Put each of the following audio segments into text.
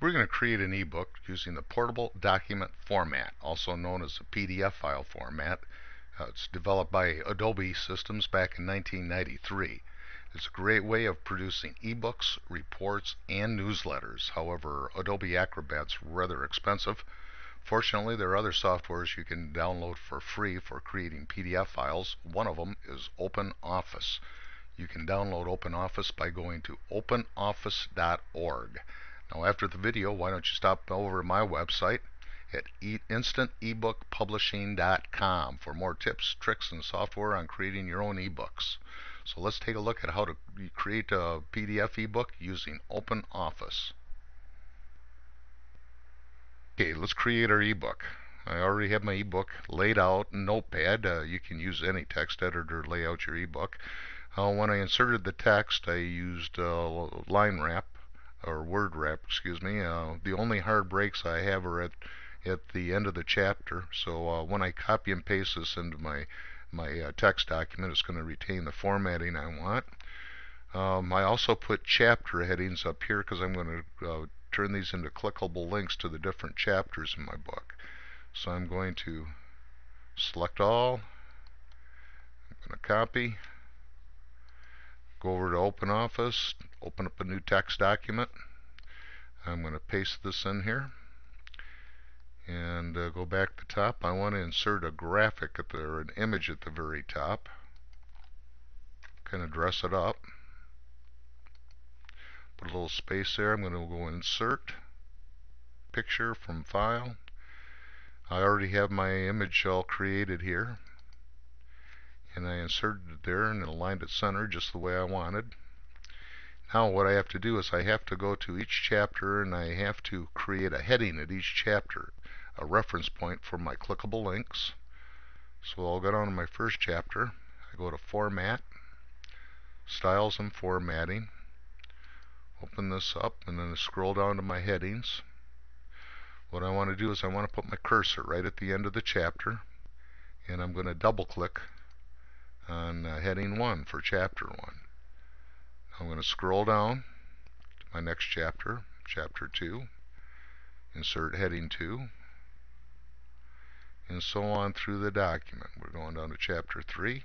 We're going to create an ebook using the portable document format, also known as the PDF file format. Uh, it's developed by Adobe Systems back in 1993. It's a great way of producing ebooks, reports, and newsletters. However, Adobe Acrobat's rather expensive. Fortunately, there are other softwares you can download for free for creating PDF files. One of them is OpenOffice. You can download OpenOffice by going to openoffice.org. Now after the video, why don't you stop over my website at instantebookpublishing.com for more tips, tricks, and software on creating your own ebooks. So let's take a look at how to create a PDF ebook using OpenOffice. Okay, let's create our ebook. I already have my ebook laid out in Notepad. Uh, you can use any text editor to lay out your ebook. Uh, when I inserted the text, I used uh, line wrap or word wrap, excuse me. Uh, the only hard breaks I have are at at the end of the chapter. So uh, when I copy and paste this into my my uh, text document, it's going to retain the formatting I want. Um, I also put chapter headings up here because I'm going to uh, turn these into clickable links to the different chapters in my book. So I'm going to select all. I'm going to copy. Go over to OpenOffice, open up a new text document. I'm going to paste this in here and uh, go back to the top. I want to insert a graphic at the, or an image at the very top. Kind of dress it up. Put a little space there. I'm going to go insert picture from file. I already have my image all created here and I inserted it there and aligned it center just the way I wanted. Now what I have to do is I have to go to each chapter and I have to create a heading at each chapter, a reference point for my clickable links. So I'll go down to my first chapter. I go to Format, Styles and Formatting. Open this up and then I scroll down to my headings. What I want to do is I want to put my cursor right at the end of the chapter and I'm going to double click on uh, heading 1 for chapter 1. I'm going to scroll down to my next chapter, chapter 2, insert heading 2, and so on through the document. We're going down to chapter 3.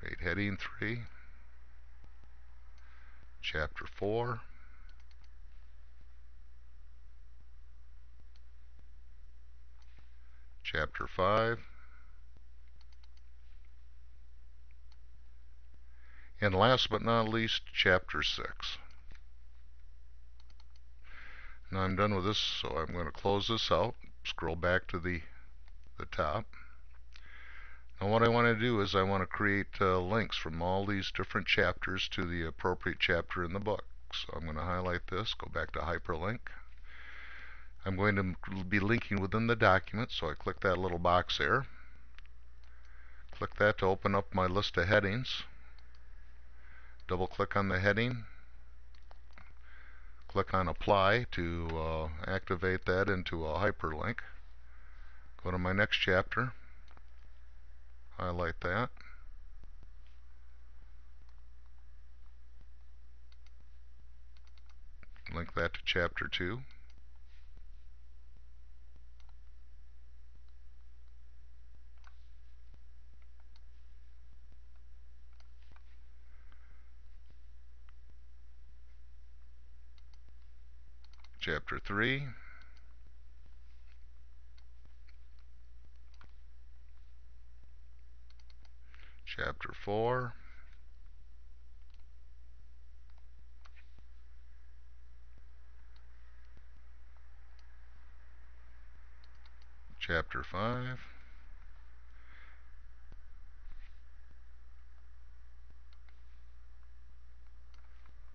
Create heading 3, chapter 4, chapter 5. And last but not least, chapter 6. Now I'm done with this, so I'm going to close this out, scroll back to the, the top. Now what I want to do is I want to create uh, links from all these different chapters to the appropriate chapter in the book. So I'm going to highlight this, go back to hyperlink, I'm going to be linking within the document, so I click that little box there. Click that to open up my list of headings. Double click on the heading. Click on Apply to uh, activate that into a hyperlink. Go to my next chapter. Highlight that. Link that to chapter 2. Chapter 3. Chapter 4. Chapter 5.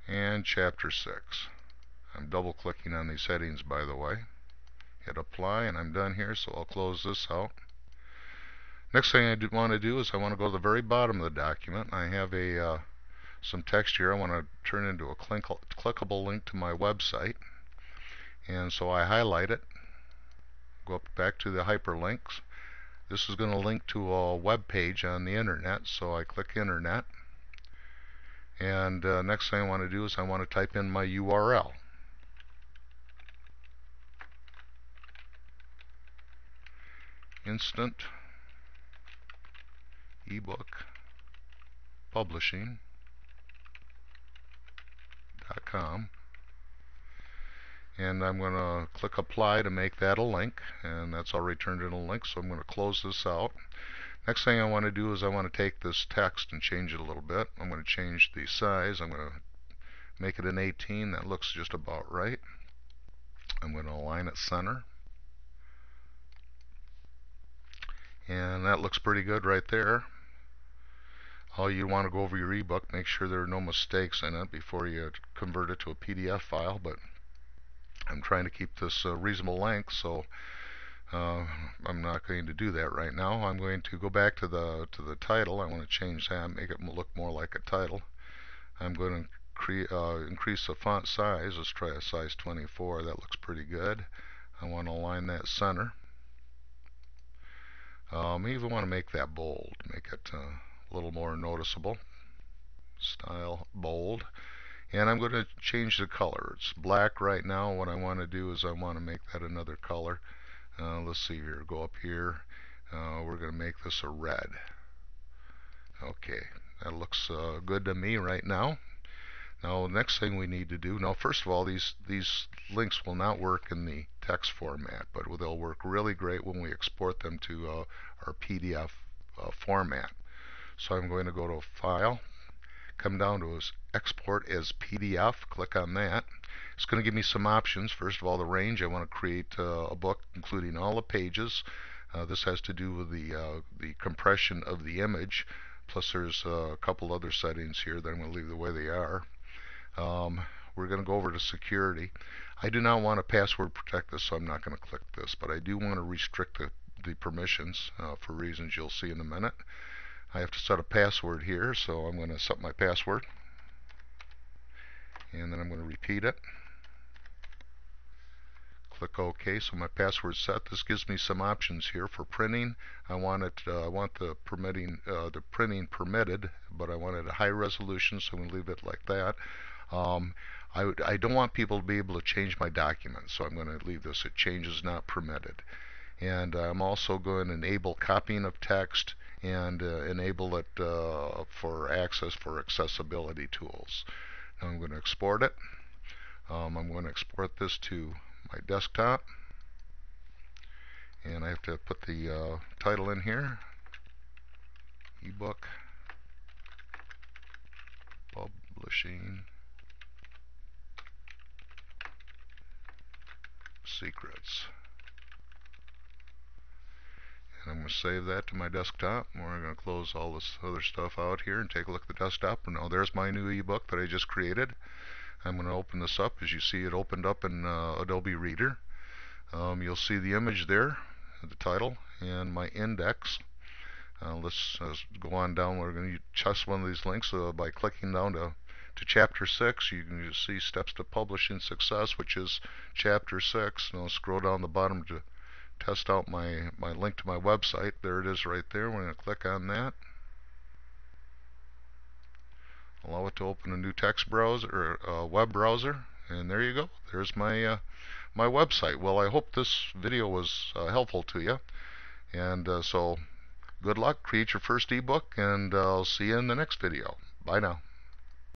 And Chapter 6. I'm double clicking on these settings by the way. Hit apply and I'm done here so I'll close this out. Next thing I want to do is I want to go to the very bottom of the document. I have a uh, some text here I want to turn into a clickable link to my website. And so I highlight it, go up back to the hyperlinks. This is going to link to a web page on the internet, so I click internet. And uh, next thing I want to do is I want to type in my URL. Instant ebook publishing.com and I'm going to click apply to make that a link and that's already turned in a link so I'm going to close this out. Next thing I want to do is I want to take this text and change it a little bit. I'm going to change the size. I'm going to make it an 18 that looks just about right. I'm going to align it center and that looks pretty good right there. All you want to go over your ebook make sure there are no mistakes in it before you convert it to a PDF file but I'm trying to keep this a reasonable length so uh, I'm not going to do that right now. I'm going to go back to the to the title. I want to change that make it look more like a title. I'm going to uh, increase the font size. Let's try a size 24 that looks pretty good. I want to align that center um, I even want to make that bold make it uh, a little more noticeable. Style bold. And I'm going to change the color. It's black right now. What I want to do is I want to make that another color. Uh, let's see here. Go up here. Uh, we're going to make this a red. Okay. That looks uh, good to me right now now the next thing we need to do now first of all these these links will not work in the text format but they'll work really great when we export them to uh, our PDF uh, format. So I'm going to go to file come down to export as PDF click on that. It's going to give me some options. First of all the range I want to create uh, a book including all the pages. Uh, this has to do with the uh, the compression of the image plus there's a couple other settings here that I'm going to leave the way they are um, we're going to go over to security. I do not want to password protect this so I'm not going to click this but I do want to restrict the, the permissions uh, for reasons you'll see in a minute. I have to set a password here so I'm going to set my password. And then I'm going to repeat it. Click OK so my password set. This gives me some options here for printing. I want it uh, I want the permitting uh, the printing permitted but I want it at high resolution so I'm going to leave it like that um, I, I don't want people to be able to change my documents so I'm going to leave this. At changes not permitted. And I'm also going to enable copying of text and uh, enable it uh, for access for accessibility tools. Now I'm going to export it. Um, I'm going to export this to my desktop. And I have to put the uh, title in here. Ebook. Publishing secrets and I'm going to save that to my desktop. We're going to close all this other stuff out here and take a look at the desktop. And now there's my new ebook that I just created. I'm going to open this up. As you see, it opened up in uh, Adobe Reader. Um, you'll see the image there, the title, and my index. Uh, let's uh, go on down. We're going to test one of these links uh, by clicking down to to chapter 6 you can see steps to publishing success which is chapter 6 and I'll scroll down the bottom to test out my, my link to my website. There it is right there. We're going to click on that. Allow it to open a new text browser or a web browser. And there you go. There's my uh, my website. Well, I hope this video was uh, helpful to you. And uh, so good luck. Create your first ebook and I'll see you in the next video. Bye now.